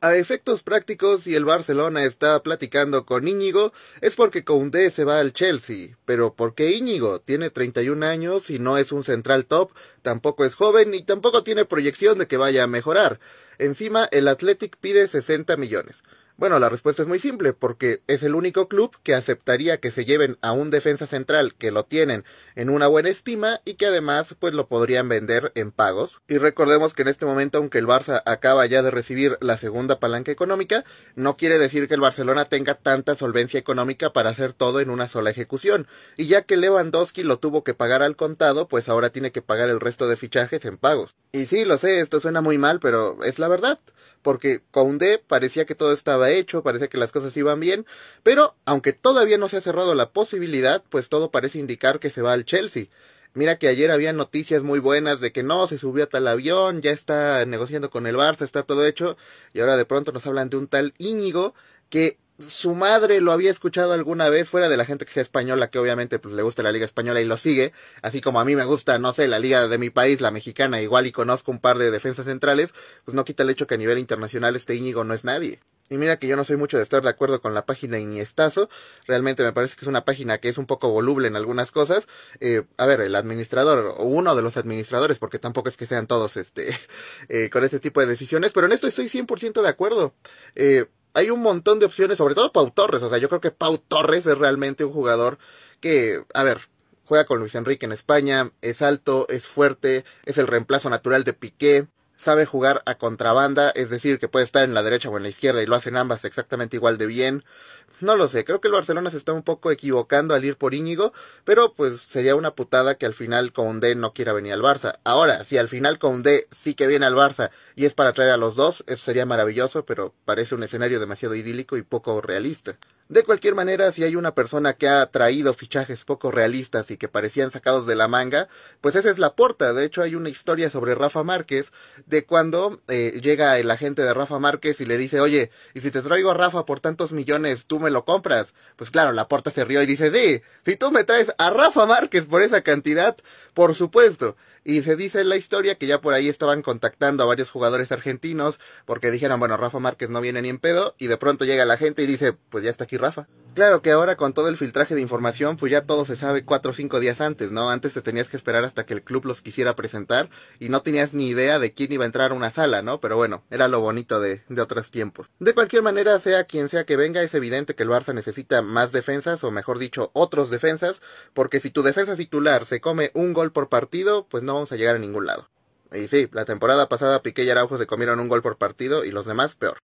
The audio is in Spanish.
A efectos prácticos, si el Barcelona está platicando con Íñigo, es porque Koundé se va al Chelsea. Pero ¿por qué Íñigo? Tiene 31 años y no es un central top, tampoco es joven y tampoco tiene proyección de que vaya a mejorar. Encima, el Athletic pide 60 millones. Bueno, la respuesta es muy simple, porque es el único club que aceptaría que se lleven a un defensa central que lo tienen en una buena estima y que además pues lo podrían vender en pagos. Y recordemos que en este momento, aunque el Barça acaba ya de recibir la segunda palanca económica, no quiere decir que el Barcelona tenga tanta solvencia económica para hacer todo en una sola ejecución. Y ya que Lewandowski lo tuvo que pagar al contado, pues ahora tiene que pagar el resto de fichajes en pagos. Y sí, lo sé, esto suena muy mal, pero es la verdad porque Koundé parecía que todo estaba hecho, parecía que las cosas iban bien, pero aunque todavía no se ha cerrado la posibilidad, pues todo parece indicar que se va al Chelsea. Mira que ayer había noticias muy buenas de que no, se subió a tal avión, ya está negociando con el Barça, está todo hecho, y ahora de pronto nos hablan de un tal Íñigo que su madre lo había escuchado alguna vez, fuera de la gente que sea española, que obviamente pues, le gusta la liga española y lo sigue, así como a mí me gusta, no sé, la liga de mi país, la mexicana, igual y conozco un par de defensas centrales, pues no quita el hecho que a nivel internacional este Íñigo no es nadie. Y mira que yo no soy mucho de estar de acuerdo con la página Iniestazo. Realmente me parece que es una página que es un poco voluble en algunas cosas. Eh, a ver, el administrador, o uno de los administradores, porque tampoco es que sean todos este, eh, con este tipo de decisiones, pero en esto estoy 100% de acuerdo. Eh, hay un montón de opciones, sobre todo Pau Torres. O sea, yo creo que Pau Torres es realmente un jugador que, a ver, juega con Luis Enrique en España, es alto, es fuerte, es el reemplazo natural de Piqué, sabe jugar a contrabanda, es decir, que puede estar en la derecha o en la izquierda y lo hacen ambas exactamente igual de bien. No lo sé, creo que el Barcelona se está un poco equivocando al ir por Íñigo, pero pues sería una putada que al final Koundé no quiera venir al Barça. Ahora, si al final Koundé sí que viene al Barça y es para traer a los dos, eso sería maravilloso, pero parece un escenario demasiado idílico y poco realista. De cualquier manera, si hay una persona que ha traído fichajes poco realistas y que parecían sacados de la manga, pues esa es la porta. De hecho, hay una historia sobre Rafa Márquez de cuando eh, llega el agente de Rafa Márquez y le dice, oye, y si te traigo a Rafa por tantos millones, ¿tú me lo compras? Pues claro, la porta se rió y dice, sí, si tú me traes a Rafa Márquez por esa cantidad, por supuesto. Y se dice la historia que ya por ahí estaban contactando a varios jugadores argentinos porque dijeron, bueno, Rafa Márquez no viene ni en pedo, y de pronto llega la gente y dice, pues ya está aquí Rafa. Claro que ahora con todo el filtraje de información, pues ya todo se sabe cuatro o cinco días antes, ¿no? Antes te tenías que esperar hasta que el club los quisiera presentar y no tenías ni idea de quién iba a entrar a una sala, ¿no? Pero bueno, era lo bonito de, de otros tiempos. De cualquier manera, sea quien sea que venga, es evidente que el Barça necesita más defensas, o mejor dicho, otros defensas, porque si tu defensa titular se come un gol por partido, pues no vamos a llegar a ningún lado. Y sí, la temporada pasada Piqué y Araujo se comieron un gol por partido y los demás peor.